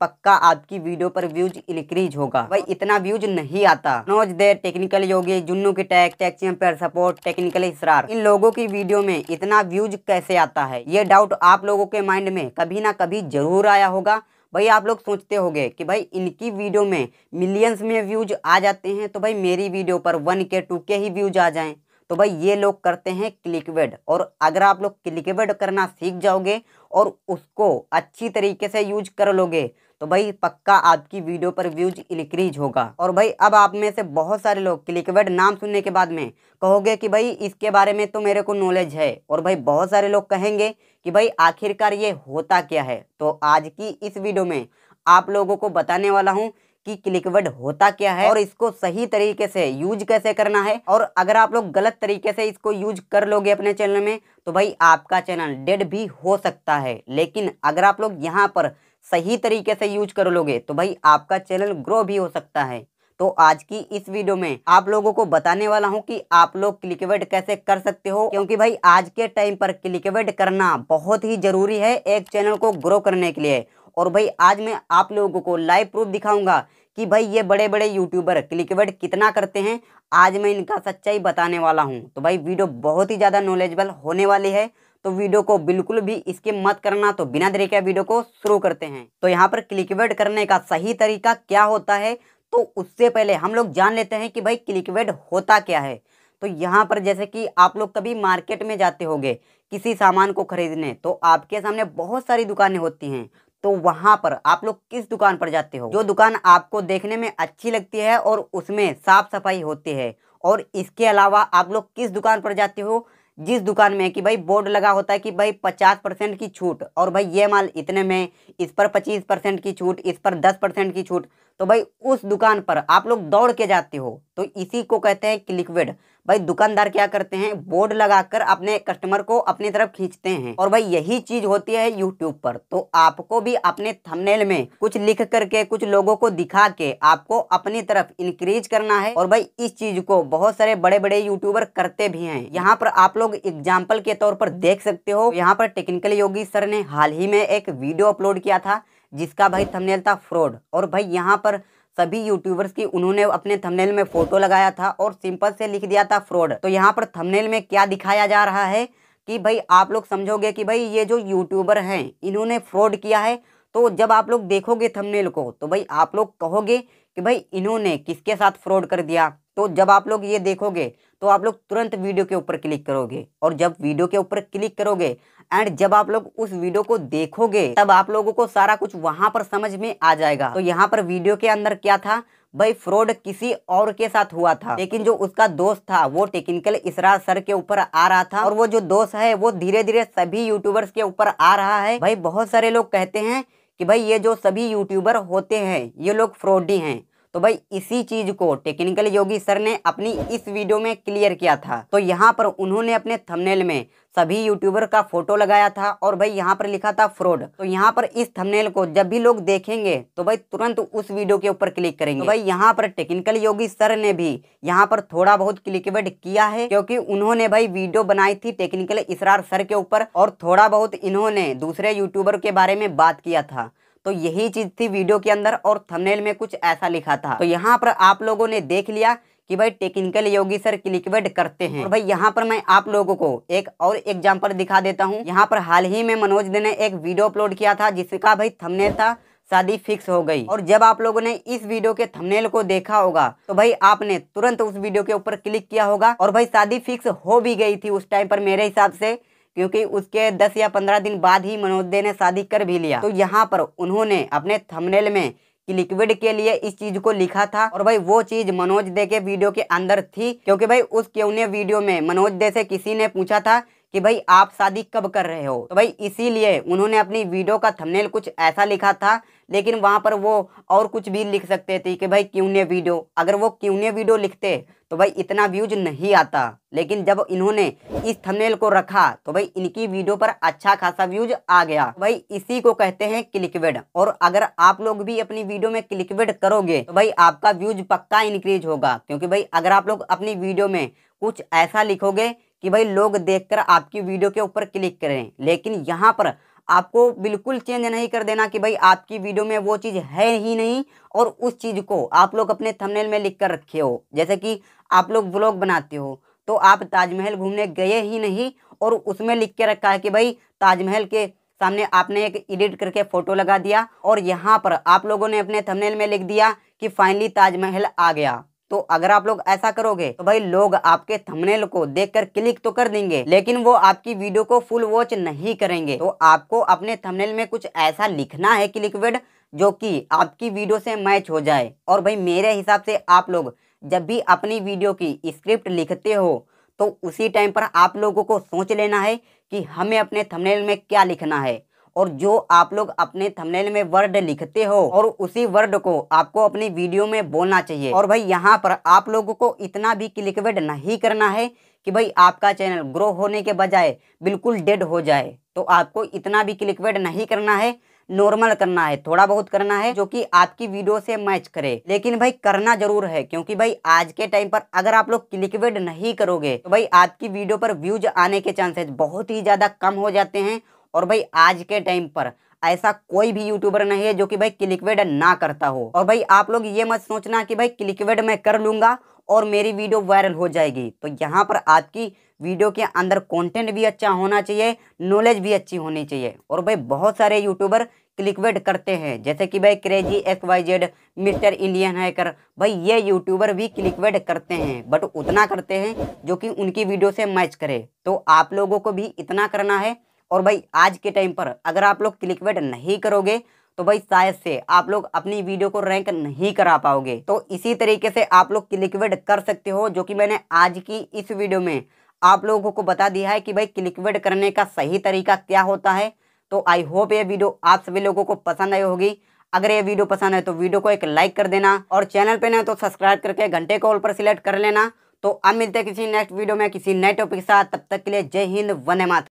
पक्का आपकी वीडियो पर व्यूज़ इंक्रीज होगा। भाई इतना व्यूज़ नहीं आता। नोज़ देर टेक्निकल योगी, जुन्नू की टैग टैक्सी चैंपियर सपोर्ट टेक्निकल इसरार। इन लोगों की वीडियो में इतना व्यूज़ कैसे आता है? ये डाउट आप लोगों के माइंड में कभी ना कभी ज़रूर आया होगा। भाई आप लोग सोचते होंगे कि भाई इनकी वीडियो में मिलियंस में व्यूज़ आ जाते हैं तो भाई मेरी वीडियो पर वन के टू के ही व्यूज़ आ जाएँ। तो भाई ये लोग करते हैं क्लिकवेड और अगर आप लोग क्लिकवेड करना सीख जाओगे और उसको अच्छी तरीके से यूज़ कर लोगे तो भाई पक्का आपकी वीडियो पर व्यूज़ इंक्रीज होगा। और भाई अब आप में से बहुत सारे लोग क्लिकवेड नाम सुनने के बाद में कहोगे कि भाई इसके बारे में तो मेरे को नॉलेज है। और भाई बहुत सारे लोग कहेंगे कि भाई आखिरकार ये होता क्या है? तो आज की इस वीडियो में आप लोगों को बताने वाला हूँ कि क्लिकवर्ड होता क्या है और इसको सही तरीके से यूज़ कैसे करना है। और अगर आप लोग गलत तरीके से इसको यूज़ कर लोगे अपने चैनल में तो भाई आपका चैनल डेड भी हो सकता है। लेकिन अगर आप लोग यहाँ पर सही तरीके से यूज़ कर लोगे तो भाई आपका चैनल ग्रो भी हो सकता है। तो आज की इस वीडियो में आप लोगों को बताने वाला हूँ कि आप लोग क्लिकवेड कैसे कर सकते हो, क्योंकि भाई आज के टाइम पर क्लिकवेड करना बहुत ही ज़रूरी है एक चैनल को ग्रो करने के लिए। और भाई आज मैं आप लोगों को लाइव प्रूफ दिखाऊँगा कि भाई ये बड़े बड़े यूट्यूबर क्लिकवर्ड कितना करते हैं, आज मैं इनका सच्चाई बताने वाला हूँ। तो भाई वीडियो बहुत ही ज़्यादा नॉलेजेबल होने वाली है। तो वीडियो को बिल्कुल भी इसके मत करना। तो बिना देरी के वीडियो को शुरू करते हैं। तो यहाँ पर क्लिकवर्ड करने का सही तरीका क्या होता है? तो उससे पहले हम लोग जान लेते हैं कि भाई क्लिकवर्ड होता क्या है। तो यहाँ पर जैसे कि आप लोग कभी मार्केट में जाते होंगे किसी सामान को खरीदने तो आपके सामने बहुत सारी दुकानें होती हैं। तो वहाँ पर आप लोग किस दुकान पर जाते हो? जो दुकान आपको देखने में अच्छी लगती है और उसमें साफ़ सफ़ाई होती है। और इसके अलावा आप लोग किस दुकान पर जाते हो? जिस दुकान में कि भाई बोर्ड लगा होता है कि भाई पचास परसेंट की छूट, और भाई ये माल इतने में इस पर पच्चीस परसेंट की छूट, इस पर दस परसेंट की छूट तो भाई उस दुकान पर आप लोग दौड़ के जाते हो तो इसी को कहते हैं कि लिक्विड भाई दुकानदार क्या करते हैं? बोर्ड लगाकर अपने कस्टमर को अपनी तरफ़ खींचते हैं। और भाई यही चीज़ होती है यूट्यूब पर। तो आपको भी अपने थंबनेल में कुछ लिख करके, कुछ लोगों को दिखा के आपको अपनी तरफ़ इंक्रीज करना है। और भाई इस चीज़ को बहुत सारे बड़े बड़े यूट्यूबर करते भी हैं। यहाँ पर आप लोग एग्ज़ाम्पल के तौर पर देख सकते हो। यहाँ पर टेक्निकल योगी सर ने हाल ही में एक वीडियो अपलोड किया था, जिसका भाई थंबनेल था फ्रॉड और भाई यहाँ पर सभी यूट्यूबर्स की उन्होंने अपने थंबनेल में फ़ोटो लगाया था और सिंपल से लिख दिया था फ्रॉड तो यहाँ पर थंबनेल में क्या दिखाया जा रहा है कि भाई आप लोग समझोगे कि भाई ये जो यूट्यूबर हैं, इन्होंने फ्रॉड किया है। तो जब आप लोग देखोगे थंबनेल को तो भाई आप लोग कहोगे कि भाई इन्होंने किसके साथ फ्रॉड कर दिया? तो जब आप लोग ये देखोगे तो आप लोग तुरंत वीडियो के ऊपर क्लिक करोगे। और जब वीडियो के ऊपर क्लिक करोगे एंड जब आप लोग उस वीडियो को देखोगे, तब आप लोगों को सारा कुछ वहाँ पर समझ में आ जाएगा। तो यहाँ पर वीडियो के अंदर क्या था? भाई फ्रॉड किसी और के साथ हुआ था। लेकिन जो उसका दोस्त था, वो टेक्निकल इसरार सर के ऊपर आ रहा था। और वो जो दोस्त है, वो धीरे धीरे सभी यूट्यूबर्स के ऊपर आ रहा है। भाई बहुत सारे लोग कहते हैं कि भाई ये जो सभी यूट्यूबर होते हैं, ये लोग फ्रॉडी हैं। तो भाई इसी चीज़ को टेक्निकल योगी सर ने अपनी इस वीडियो में क्लियर किया था। तो यहाँ पर उन्होंने अपने थंबनेल में सभी यूट्यूबर का फ़ोटो लगाया था और भाई यहाँ पर लिखा था फ्रॉड। तो यहाँ पर इस थंबनेल को जब भी लोग देखेंगे तो भाई तुरंत उस वीडियो के ऊपर क्लिक करेंगे। तो भाई यहाँ पर टेक्निकल योगी सर ने भी यहाँ पर थोड़ा बहुत क्लिकवेड किया है, क्योंकि उन्होंने भाई वीडियो बनाई थी टेक्निकल इसरार सर के ऊपर और थोड़ा बहुत इन्होंने दूसरे यूट्यूबर के बारे में बात किया था। तो यही चीज़ थी वीडियो के अंदर और थंबनेल में कुछ ऐसा लिखा था। तो यहाँ पर आप लोगों ने देख लिया कि भाई टेक्निकल योगी सर क्लिकवेड करते हैं। और भाई यहाँ पर मैं आप लोगों को एक और एग्ज़ाम्पल दिखा देता हूँ। यहाँ पर हाल ही में मनोज ने एक वीडियो अपलोड किया था जिसका भाई थंबनेल था, शादी फिक्स हो गई। और जब आप लोगों ने इस वीडियो के थंबनेल को देखा होगा तो भाई आपने तुरंत उस वीडियो के ऊपर क्लिक किया होगा। और भाई शादी फिक्स हो भी गई थी उस टाइम पर मेरे हिसाब से। क्योंकि उसके दस या पंद्रह दिन बाद ही मनोज दे ने शादी कर भी लिया। तो यहाँ पर उन्होंने अपने थंबनेल में कि लिक्विड के लिए इस चीज़ को लिखा था और भाई वो चीज़ मनोज दे के वीडियो के अंदर थी, क्योंकि भाई उस क्यों वीडियो में मनोज दे से किसी ने पूछा था कि भाई आप शादी कब कर रहे हो? तो भाई इसीलिए उन्होंने अपनी वीडियो का थंबनेल कुछ ऐसा लिखा था, लेकिन वहाँ पर वो और कुछ भी लिख सकते थे कि भाई क्यों वीडियो अगर वो क्यों वीडियो लिखते तो भाई इतना व्यूज़ नहीं आता। लेकिन जब इन्होंने इस थंबनेल को रखा तो भाई इनकी वीडियो पर अच्छा खासा व्यूज़ आ गया। भाई इसी को कहते हैं क्लिकवेड और अगर आप लोग भी अपनी वीडियो में क्लिकवेड करोगे तो भाई आपका व्यूज़ पक्का इंक्रीज होगा। क्योंकि भाई अगर आप लोग अपनी वीडियो में कुछ ऐसा लिखोगे कि भाई लोग देखकर आपकी वीडियो के ऊपर क्लिक करें, लेकिन यहाँ पर आपको बिल्कुल चेंज नहीं कर देना कि भाई आपकी वीडियो में वो चीज़ है ही नहीं और उस चीज़ को आप लोग अपने थंबनेल में लिख कर रखे हो। जैसे कि आप लोग ब्लॉग बनाते हो तो आप ताजमहल घूमने गए ही नहीं और उसमें लिख के रखा है कि भाई ताजमहल के सामने आपने एक एडिट करके फ़ोटो लगा दिया और यहाँ पर आप लोगों ने अपने थंबनेल में लिख दिया कि फाइनली ताजमहल आ गया। तो अगर आप लोग ऐसा करोगे तो भाई लोग आपके थंबनेल को देखकर क्लिक तो कर देंगे, लेकिन वो आपकी वीडियो को फुल वॉच नहीं करेंगे। तो आपको अपने थंबनेल में कुछ ऐसा लिखना है क्लिक जो कि आपकी वीडियो से मैच हो जाए। और भाई मेरे हिसाब से आप लोग जब भी अपनी वीडियो की स्क्रिप्ट लिखते हो तो उसी टाइम पर आप लोगों को सोच लेना है कि हमें अपने थंबनेल में क्या लिखना है। और जो आप लोग अपने थंबनेल में वर्ड लिखते हो और उसी वर्ड को आपको अपनी वीडियो में बोलना चाहिए। और भाई, यहाँ पर आप लोगों को इतना भी क्लिकवेड नहीं करना है कि भाई आपका चैनल ग्रो होने के बजाय बिल्कुल डेड हो जाए। तो आपको इतना भी क्लिकवेड नहीं करना है नॉर्मल करना है, थोड़ा बहुत करना है, जो कि आपकी वीडियो से मैच करे। लेकिन भाई, करना ज़रूर है, क्योंकि भाई, आज के टाइम पर अगर आप लोग क्लिकवेड नहीं करोगे तो भाई, आपकी वीडियो पर व्यूज़ आने के चांसेस बहुत ही ज़्यादा कम हो जाते हैं और भाई आज के टाइम पर ऐसा कोई भी यूट्यूबर नहीं है जो कि भाई क्लिकवेड ना करता हो। और भाई आप लोग ये मत सोचना कि भाई क्लिकवेड मैं कर लूँगा और मेरी वीडियो वायरल हो जाएगी। तो यहाँ पर आपकी वीडियो के अंदर कंटेंट भी अच्छा होना चाहिए नॉलेज भी अच्छी होनी चाहिए। और भाई बहुत सारे यूट्यूबर क्लिकवेड करते हैं, जैसे कि भाई crazy X Y Z mister Indian hacker भाई ये यूट्यूबर भी क्लिकवेड करते हैं बट उतना करते हैं जो कि उनकी वीडियो से मैच करे। तो आप लोगों को भी इतना करना है और भाई, आज के टाइम पर अगर आप लोग क्लिकवेड नहीं करोगे तो भाई शायद से आप लोग अपनी वीडियो को रैंक नहीं करा पाओगे। तो इसी तरीके से आप लोग क्लिकवेड कर सकते हो, जो कि मैंने आज की इस वीडियो में आप लोगों को बता दिया है कि भाई क्लिकवेड करने का सही तरीका क्या होता है। तो आई होप ये वीडियो आप सभी लोगों को पसंद आई होगी। अगर ये वीडियो पसंद है तो वीडियो को एक लाइक कर देना और चैनल पे ना तो सब्सक्राइब करके घंटे को ऑल पर सिलेक्ट कर लेना। तो अब मिलते हैं किसी नेक्स्ट वीडियो में किसी नए टॉपिक के साथ। तब तक के लिए जय हिंद, वंदे मातरम।